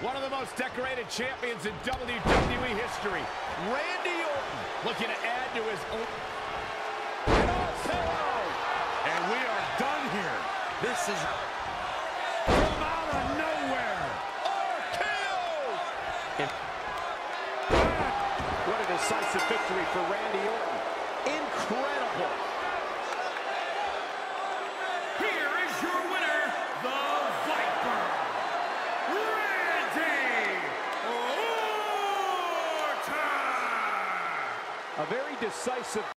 One of the most decorated champions in WWE history. Randy Orton looking to add to his own. And we are done here. This is from out of nowhere. RKO! Ah, what a decisive victory for Randy Orton. Incredible. A very decisive